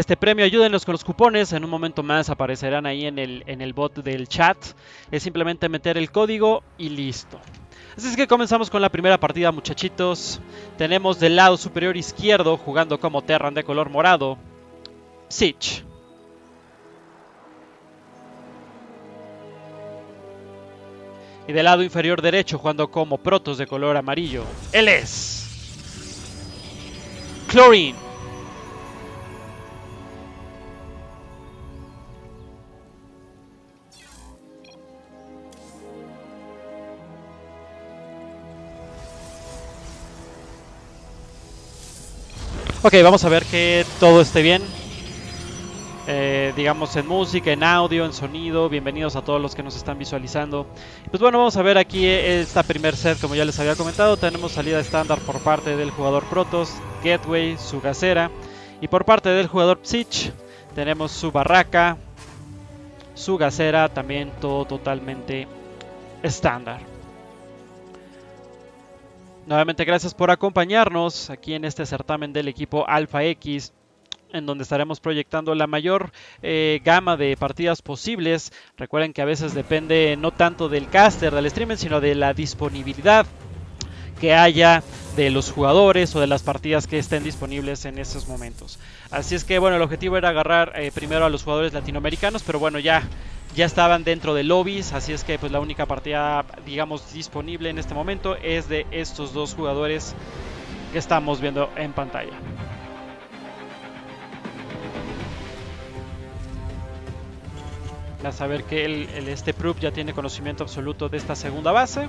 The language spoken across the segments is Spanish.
este premio, ayúdenos con los cupones, en un momento más aparecerán ahí en el, en el bot del chat. Es simplemente meter el código y listo. Así es que comenzamos con la primera partida muchachitos. Tenemos del lado superior izquierdo, jugando como Terran de color morado, Siege. Y del lado inferior derecho, jugando como Protos de color amarillo, él es... Chlorine. Ok, vamos a ver que todo esté bien. Eh, digamos en música, en audio, en sonido. Bienvenidos a todos los que nos están visualizando. Pues bueno, vamos a ver aquí esta primer set, como ya les había comentado. Tenemos salida estándar por parte del jugador Protoss, Gateway, su gasera. Y por parte del jugador Psich, tenemos su barraca, su gasera, también todo totalmente estándar. Nuevamente gracias por acompañarnos aquí en este certamen del equipo Alpha X en donde estaremos proyectando la mayor eh, gama de partidas posibles. Recuerden que a veces depende no tanto del caster, del streamer, sino de la disponibilidad que haya de los jugadores o de las partidas que estén disponibles en esos momentos. Así es que bueno, el objetivo era agarrar eh, primero a los jugadores latinoamericanos, pero bueno, ya ya estaban dentro de lobbies, así es que pues la única partida digamos disponible en este momento es de estos dos jugadores que estamos viendo en pantalla. A saber que el, este Proof ya tiene conocimiento absoluto de esta segunda base.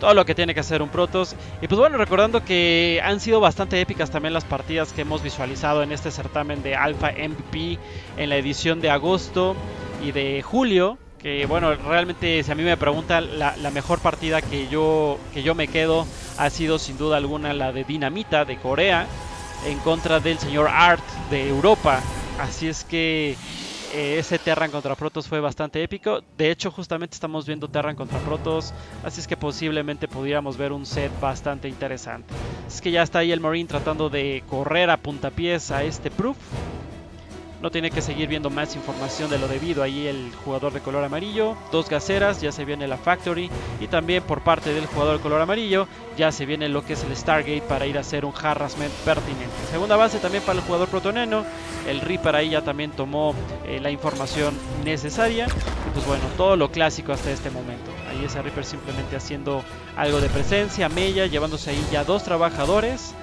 Todo lo que tiene que hacer un Protoss. Y pues bueno, recordando que han sido bastante épicas también las partidas que hemos visualizado en este certamen de Alpha MVP en la edición de agosto y de julio. Que bueno, realmente si a mí me preguntan, la, mejor partida que yo, que yo me quedo ha sido sin duda alguna la de Dinamita de Corea en contra del señor Art de Europa. Así es que eh, ese Terran contra Protoss fue bastante épico. De hecho, justamente estamos viendo Terran contra Protoss. Así es que posiblemente pudiéramos ver un set bastante interesante. Es que ya está ahí el Marine tratando de correr a puntapiés a este Proof no tiene que seguir viendo más información de lo debido. Ahí el jugador de color amarillo, dos gaseras, ya se viene la Factory. Y también por parte del jugador de color amarillo, ya se viene lo que es el Stargate para ir a hacer un harassment pertinente. Segunda base también para el jugador protoneno. El Reaper ahí ya también tomó eh, la información necesaria. Y pues bueno, todo lo clásico hasta este momento. Ahí ese Reaper simplemente haciendo algo de presencia, Mella, llevándose ahí ya dos trabajadores.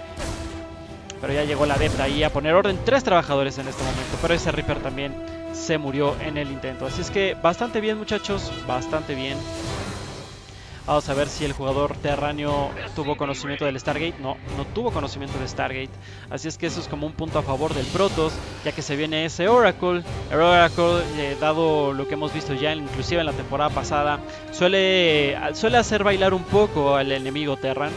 Pero ya llegó la Adepta ahí a poner orden. Tres trabajadores en este momento. Pero ese Reaper también se murió en el intento. Así es que bastante bien muchachos. Bastante bien. Vamos a ver si el jugador terráneo tuvo conocimiento del Stargate. No, no tuvo conocimiento de Stargate. Así es que eso es como un punto a favor del Protoss, ya que se viene ese Oracle. El Oracle, eh, dado lo que hemos visto ya inclusive en la temporada pasada, suele, suele hacer bailar un poco al enemigo Terran.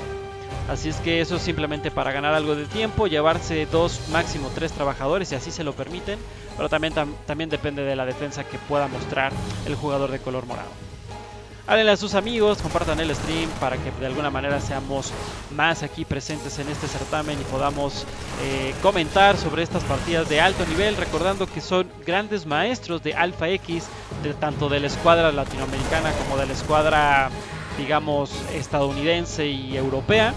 Así es que eso es simplemente para ganar algo de tiempo, llevarse dos, máximo tres trabajadores y así se lo permiten. Pero también, también depende de la defensa que pueda mostrar el jugador de color morado. Háblenle a sus amigos, compartan el stream para que de alguna manera seamos más aquí presentes en este certamen y podamos eh, comentar sobre estas partidas de alto nivel, recordando que son grandes maestros de Alpha X, tanto de la escuadra latinoamericana como de la escuadra, digamos, estadounidense y europea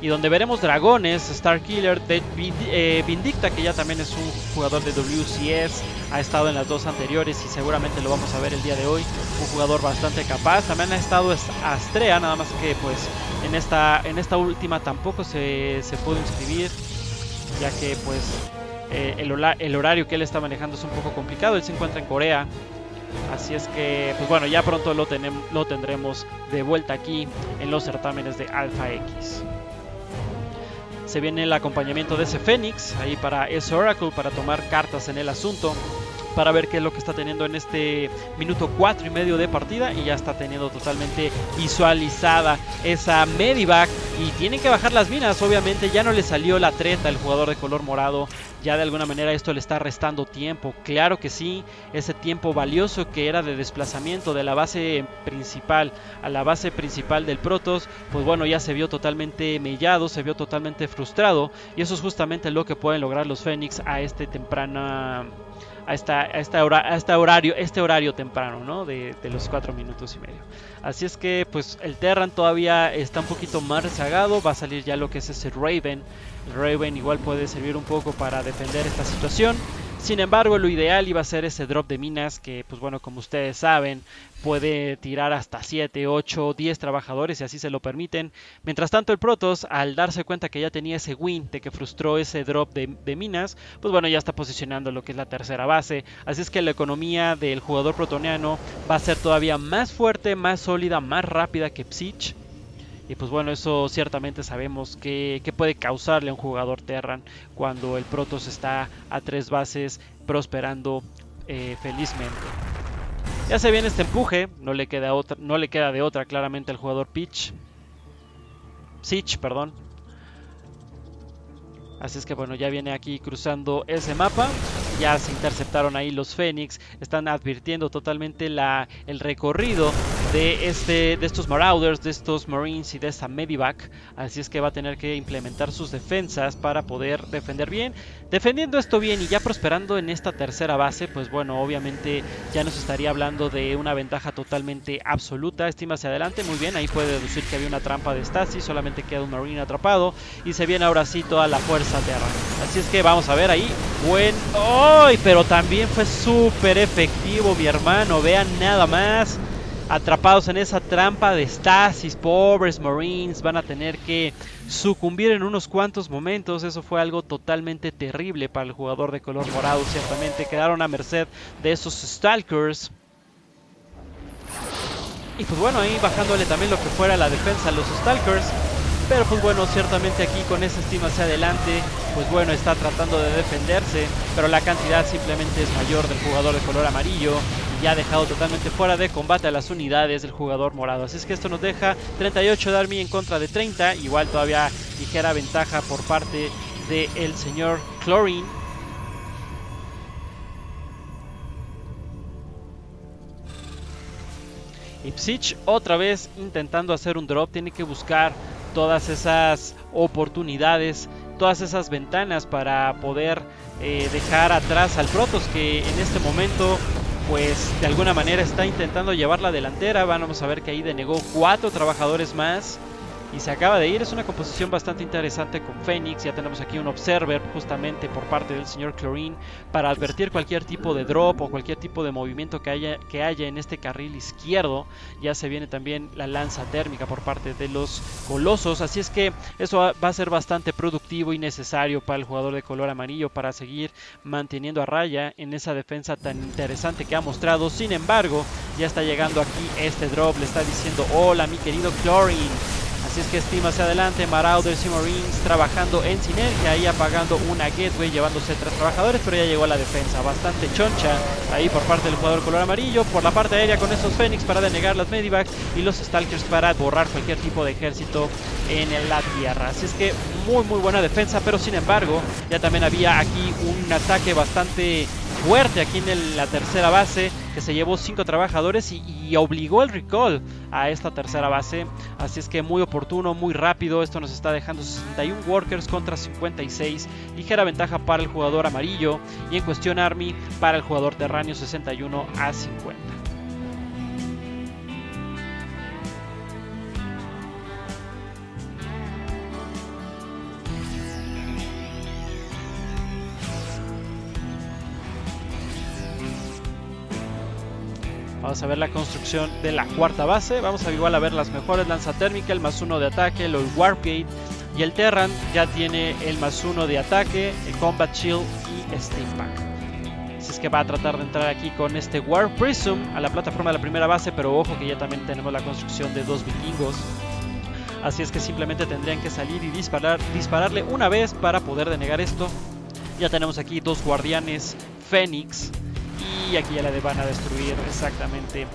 y donde veremos dragones, Starkiller, eh, Vindicta, que ya también es un jugador de WCS, ha estado en las dos anteriores y seguramente lo vamos a ver el día de hoy, un jugador bastante capaz, también ha estado Astrea, nada más que pues en esta, en esta última tampoco se, se pudo inscribir, ya que pues eh, el, el horario que él está manejando es un poco complicado, él se encuentra en Corea, Así es que, pues bueno, ya pronto lo, lo tendremos de vuelta aquí en los certámenes de Alpha X. Se viene el acompañamiento de ese Fénix ahí para ese Oracle para tomar cartas en el asunto para ver qué es lo que está teniendo en este minuto 4 y medio de partida y ya está teniendo totalmente visualizada esa Medivac y tienen que bajar las minas, obviamente ya no le salió la treta al jugador de color morado ya de alguna manera esto le está restando tiempo. Claro que sí, ese tiempo valioso que era de desplazamiento de la base principal a la base principal del Protoss, pues bueno, ya se vio totalmente mellado, se vio totalmente frustrado y eso es justamente lo que pueden lograr los Fénix a este temprana a, esta, esta hora, a este horario, este horario temprano, ¿no? De, de, los 4 minutos y medio. Así es que pues el Terran todavía está un poquito más rezagado, va a salir ya lo que es ese Raven. El Raven igual puede servir un poco para defender esta situación. Sin embargo, lo ideal iba a ser ese drop de minas que, pues bueno, como ustedes saben, puede tirar hasta 7, 8, 10 trabajadores y así se lo permiten. Mientras tanto, el Protoss, al darse cuenta que ya tenía ese win de que frustró ese drop de, de, minas, pues bueno, ya está posicionando lo que es la tercera base. Así es que la economía del jugador protoniano va a ser todavía más fuerte, más sólida, más rápida que Psich. Y pues bueno, eso ciertamente sabemos que, que, puede causarle a un jugador Terran cuando el Protoss está a tres bases prosperando eh, felizmente. Ya se viene este empuje, no le queda, otra, no le queda de otra claramente al jugador Pitch. Sich, perdón. Así es que bueno, ya viene aquí cruzando ese mapa. Ya se interceptaron ahí los Fénix. Están advirtiendo totalmente la, el recorrido de, este, de estos Marauders, de estos Marines y de esta Medivac. Así es que va a tener que implementar sus defensas para poder defender bien. Defendiendo esto bien y ya prosperando en esta tercera base, pues bueno, obviamente ya nos estaría hablando de una ventaja totalmente absoluta. Estima hacia adelante, muy bien. Ahí puede deducir que había una trampa de Stasis. Solamente queda un Marine atrapado. Y se viene ahora sí toda la fuerza Así es que vamos a ver ahí. Buen... ¡Ay! Pero también fue súper efectivo, mi hermano. Vean nada más. Atrapados en esa trampa de Stasis, pobres Marines van a tener que sucumbir en unos cuantos momentos. Eso fue algo totalmente terrible para el jugador de color morado, ciertamente. Quedaron a merced de esos Stalkers. Y pues bueno, ahí bajándole también lo que fuera la defensa a los Stalkers. Pero pues bueno, ciertamente aquí con esa estima hacia adelante, pues bueno, está tratando de defenderse, pero la cantidad simplemente es mayor del jugador de color amarillo y ha dejado totalmente fuera de combate a las unidades del jugador morado. Así es que esto nos deja 38 de Army en contra de 30, igual todavía ligera ventaja por parte del señor Chlorine. Ipsich otra vez intentando hacer un drop, tiene que buscar todas esas oportunidades, todas esas ventanas para poder eh, dejar atrás al Protoss que en este momento pues de alguna manera está intentando llevar la delantera. Vamos a ver que ahí denegó cuatro trabajadores más y se acaba de ir. Es una composición bastante interesante con Phoenix. Ya tenemos aquí un observer justamente por parte del señor Chlorine para advertir cualquier tipo de drop o cualquier tipo de movimiento que haya, que haya en este carril izquierdo. Ya se viene también la lanza térmica por parte de los colosos. Así es que eso va a ser bastante productivo y necesario para el jugador de color amarillo para seguir manteniendo a raya en esa defensa tan interesante que ha mostrado. Sin embargo, ya está llegando aquí este drop. Le está diciendo hola mi querido Chlorine. Así es que estima hacia adelante, Marauders y Marines trabajando en sinergia, ahí apagando una gateway, llevándose tres trabajadores, pero ya llegó a la defensa, bastante choncha ahí por parte del jugador color amarillo, por la parte aérea con esos Fénix para denegar las Medivacs y los Stalkers para borrar cualquier tipo de ejército en la tierra. Así es que muy muy buena defensa, pero sin embargo ya también había aquí un ataque bastante fuerte aquí en la tercera base que se llevó cinco trabajadores y, y, obligó el recall a esta tercera base. Así es que muy oportuno muy rápido. Esto nos está dejando 61 workers contra 56 ligera ventaja para el jugador amarillo. Y en cuestión army para el jugador terráneo 61 a 50 Vamos a ver la construcción de la cuarta base. Vamos a igual a ver las mejores lanza térmica, el más uno de ataque, el Warp Gate y el Terran ya tiene el más uno de ataque, el Combat Shield y Steam Pack. Así es que va a tratar de entrar aquí con este Warp Prism a la plataforma de la primera base, pero ojo que ya también tenemos la construcción de dos vikingos. Así es que simplemente tendrían que salir y disparar, dispararle una vez para poder denegar esto. Ya tenemos aquí dos guardianes Fénix y aquí ya le van a destruir exactamente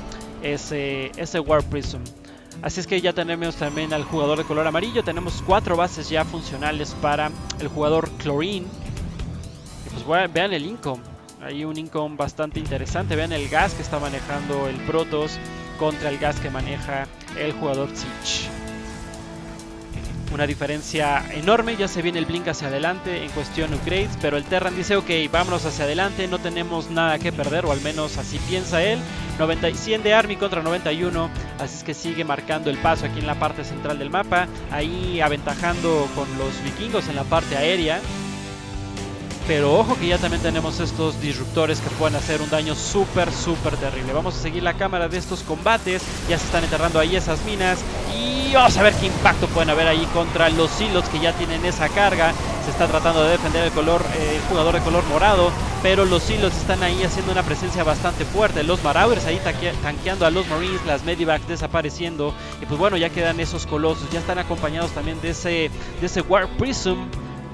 ese, ese War Prism. Así es que ya tenemos también al jugador de color amarillo. Tenemos cuatro bases ya funcionales para el jugador Chlorine. pues vean el income. Hay un income bastante interesante. Vean el gas que está manejando el Protoss contra el gas que maneja el jugador Siege. Una diferencia enorme, ya se viene el Blink hacia adelante en cuestión upgrades, pero el Terran dice, ok, vámonos hacia adelante, no tenemos nada que perder, o al menos así piensa él. 90, 100 de Army contra 91, así es que sigue marcando el paso aquí en la parte central del mapa, ahí aventajando con los vikingos en la parte aérea. Pero ojo que ya también tenemos estos disruptores que pueden hacer un daño súper, súper terrible. Vamos a seguir la cámara de estos combates. Ya se están enterrando ahí esas minas. Y vamos a ver qué impacto pueden haber ahí contra los silos que ya tienen esa carga. Se está tratando de defender el color, eh, el jugador de color morado. Pero los silos están ahí haciendo una presencia bastante fuerte. Los Marauders ahí tanqueando a los Marines. Las Medivacs desapareciendo. Y pues bueno, ya quedan esos colosos. Ya están acompañados también de ese, de ese War Prism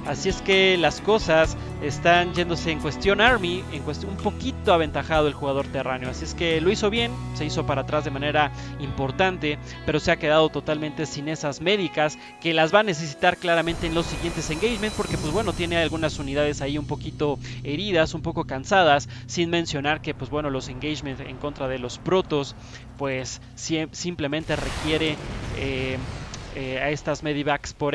Así es que las cosas están yéndose en cuestión Army, en cuestión un poquito aventajado el jugador terráneo. Así es que lo hizo bien, se hizo para atrás de manera importante, pero se ha quedado totalmente sin esas médicas que las va a necesitar claramente en los siguientes engagements porque pues bueno, tiene algunas unidades ahí un poquito heridas, un poco cansadas, sin mencionar que pues bueno, los engagements en contra de los protos pues simplemente requiere eh, eh, a estas medivacs por,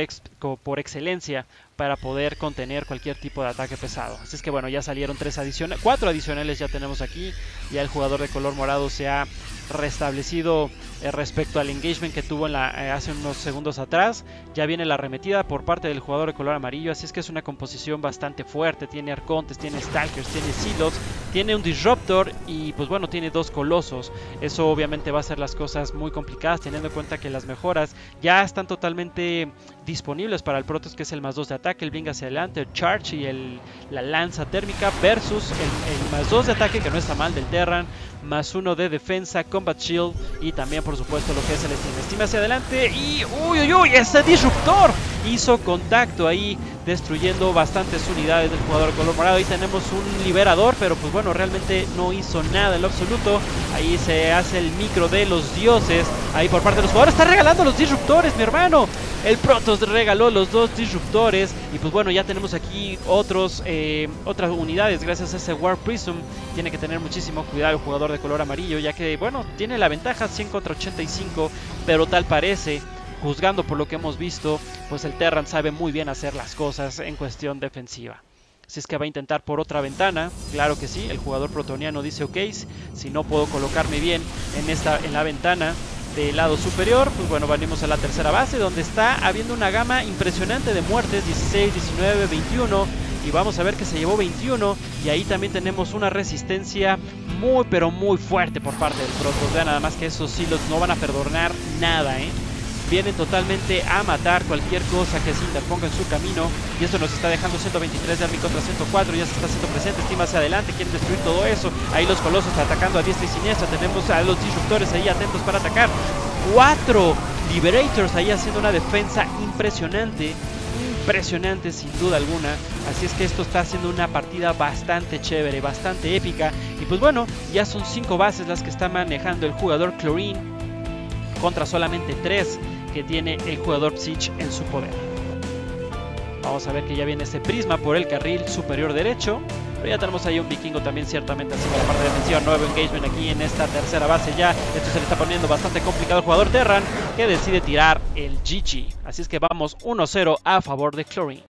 por excelencia para poder contener cualquier tipo de ataque pesado. Así es que bueno, ya salieron tres adicionales, cuatro adicionales ya tenemos aquí. Ya el jugador de color morado se ha restablecido eh, respecto al engagement que tuvo eh, hace unos segundos atrás. Ya viene la arremetida por parte del jugador de color amarillo, así es que es una composición bastante fuerte. Tiene arcontes, tiene stalkers, tiene silos, tiene un disruptor y pues bueno, tiene dos colosos. Eso obviamente va a hacer las cosas muy complicadas teniendo en cuenta que las mejoras ya están totalmente disponibles para el Protoss que es el más 2 de ataque, el Bing hacia adelante, el Charge y el, la lanza térmica versus el, más 2 de ataque que no está mal del Terran, más 1 de defensa, Combat Shield y también por supuesto lo que es el Steam. Steam hacia adelante y uy uy uy, ese disruptor hizo contacto ahí destruyendo bastantes unidades del jugador color morado. Ahí tenemos un liberador, pero pues bueno, realmente no hizo nada en lo absoluto. Ahí se hace el micro de los dioses. Ahí por parte de los jugadores. Está regalando los disruptores, mi hermano. El Protoss regaló los dos disruptores. Y pues bueno, ya tenemos aquí otros, eh, otras unidades gracias a ese War Prism. Tiene que tener muchísimo cuidado el jugador de color amarillo, ya que bueno, tiene la ventaja 100 contra 85, pero tal parece juzgando por lo que hemos visto, pues el Terran sabe muy bien hacer las cosas en cuestión defensiva. Si es que va a intentar por otra ventana, claro que sí, el jugador protoniano dice ok, si no puedo colocarme bien en, esta, en la ventana del lado superior, pues bueno, venimos a la tercera base donde está habiendo una gama impresionante de muertes, 16, 19, 21 y vamos a ver que se llevó 21 y ahí también tenemos una resistencia muy pero muy fuerte por parte del Protoss. Vean nada más que esos silos no van a perdonar nada, ¿eh? Vienen totalmente a matar cualquier cosa que se interponga en su camino. Y esto nos está dejando 123 de Army contra 104. Ya se está haciendo presente. Estima hacia adelante. Quieren destruir todo eso. Ahí los colosos atacando a diestra y siniestra. Tenemos a los disruptores ahí atentos para atacar. Cuatro Liberators ahí haciendo una defensa impresionante. Impresionante sin duda alguna. Así es que esto está haciendo una partida bastante chévere, bastante épica. Y pues bueno, ya son cinco bases las que está manejando el jugador Chlorine contra solamente tres que tiene el jugador Siege en su poder. Vamos a ver que ya viene ese prisma por el carril superior derecho. Pero ya tenemos ahí un vikingo también ciertamente haciendo la parte defensiva. Nuevo engagement aquí en esta tercera base ya. Esto se le está poniendo bastante complicado al jugador Terran que decide tirar el GG. Así es que vamos 1-0 a favor de Chlorine.